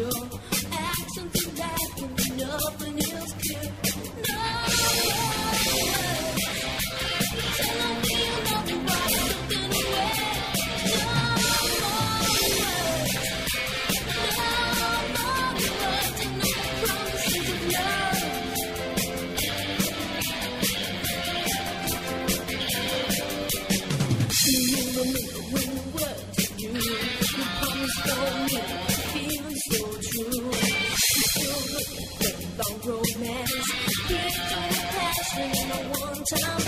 Actions you lack and nothing else can. No way. Salam.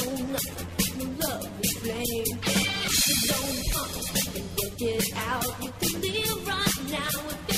own love, love flame. You don't and work it out, you can live right now.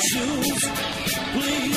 shoes, please.